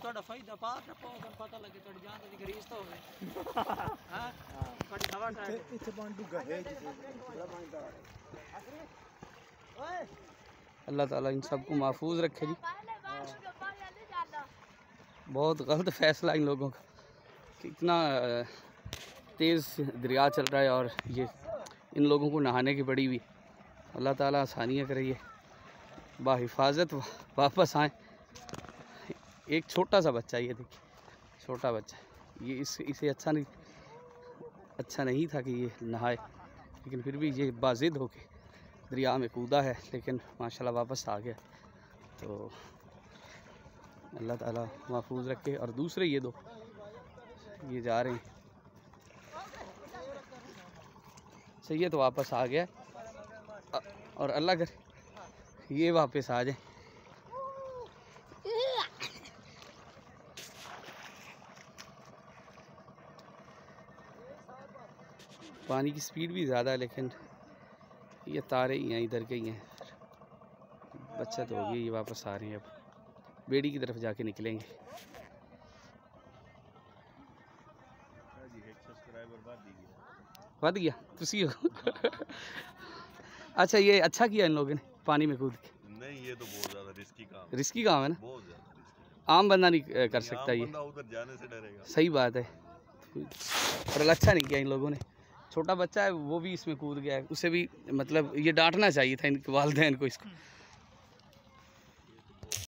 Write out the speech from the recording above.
ਤੁਹਾਡਾ ਫਾਇਦਾ ਪਾ ਟੱਪੋ ਤੁਹਾਨੂੰ ਪਤਾ ਲੱਗੇ ਤੁਹਾਡੀ ਜਾਨ ਦੀ ਗਰੀਸ ਤਾਂ ਹੋਵੇ ਹਾਂ ਤੁਹਾਡੀ ਹਵਾ ਟਾਈਟ ਇੱਥੇ ਪਾਣੀ ਡੁੱਗਾ ਹੈ ਜਿੱਥੇ ਬੜਾ ਪਾਣੀ ਦਾ अल्लाह ताला इन सबको महफूज रखे जी बहुत गलत फैसला इन लोगों का कि इतना तेज़ दरिया चल रहा है और ये इन लोगों को नहाने की बड़ी भी अल्लाह ताला आसानियाँ करिए बाहिफाजत वापस आए एक छोटा सा बच्चा ये देखिए छोटा बच्चा। ये इस, इसे अच्छा नहीं अच्छा नहीं था कि ये नहाए, लेकिन फिर भी ये बाजिद होके दरिया में कूदा है, लेकिन माशाल्लाह वापस आ गया। तो अल्लाह ताला महफूज रखे। और दूसरे ये दो, ये जा रहे हैं। सही है तो वापस आ गया। और अल्लाह करे, ये वापस आ जाए। पानी की स्पीड भी ज़्यादा है लेकिन ये तारे ही हैं इधर के ही हैं। बचत होगी ये वापस आ रहे हैं अब। बेड़ी की तरफ़ जाके निकलेंगे। बद गया तुसी हो? अच्छा ये अच्छा किया इन लोगों ने पानी में कूद के? नहीं ये तो बहुत ज़्यादा रिस्की काम है। रिस्की काम है ना? बहुत ज़्यादा आम बंदा नहीं कर सकता ये। उधर जाने से डरेगा। सही बात है। पर अच्छा नहीं किया इन लोगों ने। छोटा बच्चा है, वो भी इसमें कूद गया है। उसे भी मतलब ये डांटना चाहिए था इनके वालदेन को इसको।